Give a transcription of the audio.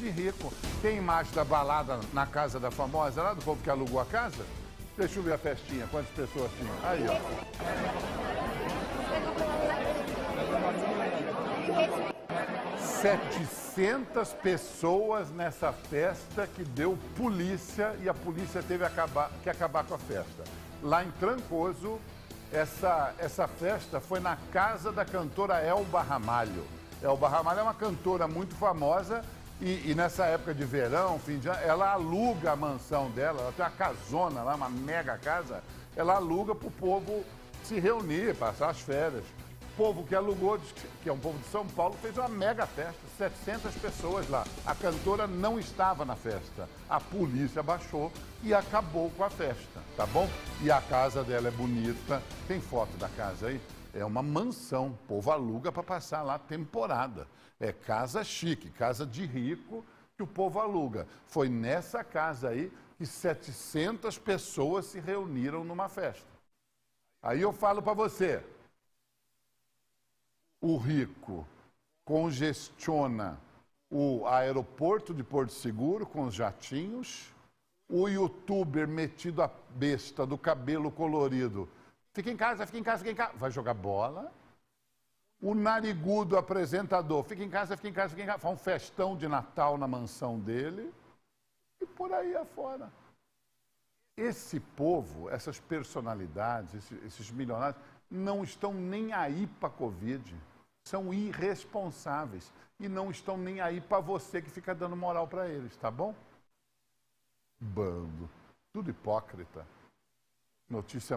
de rico. Tem imagem da balada na casa da famosa, lá do povo que alugou a casa? Deixa eu ver a festinha, quantas pessoas tinham. Aí, ó. 700 pessoas nessa festa que deu polícia e a polícia teve acabar, que acabar com a festa. Lá em Trancoso, essa, essa festa foi na casa da cantora Elba Ramalho. Elba Ramalho é uma cantora muito famosa e, e, nessa época de verão, fim de ano, ela aluga a mansão dela, ela tem uma casona lá, uma mega casa, ela aluga para o povo se reunir, passar as férias povo que alugou, que é um povo de São Paulo, fez uma mega festa, 700 pessoas lá. A cantora não estava na festa. A polícia baixou e acabou com a festa, tá bom? E a casa dela é bonita. Tem foto da casa aí? É uma mansão. O povo aluga para passar lá temporada. É casa chique, casa de rico que o povo aluga. Foi nessa casa aí que 700 pessoas se reuniram numa festa. Aí eu falo para você, o rico congestiona o aeroporto de Porto Seguro com os jatinhos, o youtuber metido a besta do cabelo colorido, fica em casa, fica em casa, fica em casa, vai jogar bola. O narigudo apresentador, fica em casa, fica em casa, fica em casa, faz um festão de Natal na mansão dele e por aí afora. Esse povo, essas personalidades, esses, esses milionários, não estão nem aí para a Covid são irresponsáveis e não estão nem aí para você que fica dando moral para eles, tá bom? Bando. Tudo hipócrita. Notícia